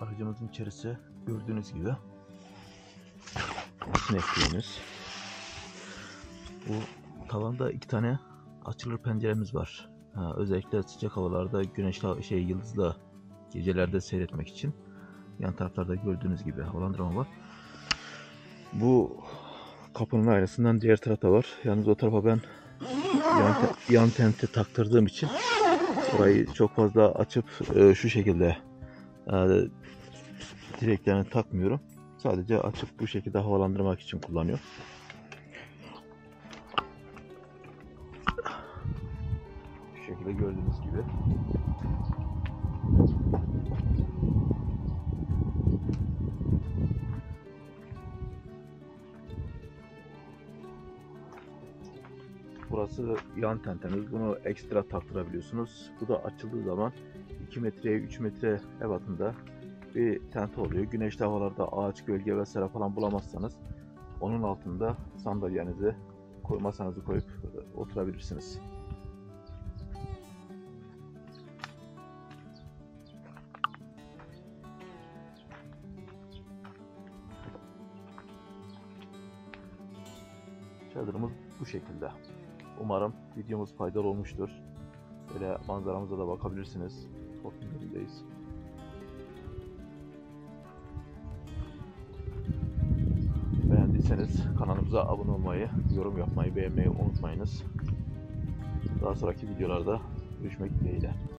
Aracımızın içerisi gördüğünüz gibi mesleğimiz. Bu tavanda iki tane açılır penceremiz var. Ha, özellikle sıcak havalarda güneşli şey yıldızlı gecelerde seyretmek için. Yan taraflarda gördüğünüz gibi havalandırma var. Bu kapının ayrısından diğer tarafa var. Yalnız o tarafa ben yan, yan tente taktırdığım için orayı çok fazla açıp e, şu şekilde e, direklerini takmıyorum. Sadece açıp bu şekilde havalandırmak için kullanıyorum. Şu şekilde gördüğünüz gibi. Burası yan tentemiz. Bunu ekstra taktırabiliyorsunuz. Bu da açıldığı zaman 2 metreye 3 metre ebatında bir tente oluyor. Güneşli havalarda ağaç, gölge vesaire falan bulamazsanız onun altında sandalyenizi, masanızı koyup e, oturabilirsiniz. Çadırımız bu şekilde. Umarım videomuz faydalı olmuştur. Böyle manzaramıza da bakabilirsiniz. Hortumlarındayız. Beğendiyseniz kanalımıza abone olmayı, yorum yapmayı, beğenmeyi unutmayınız. Daha sonraki videolarda görüşmek dileğiyle.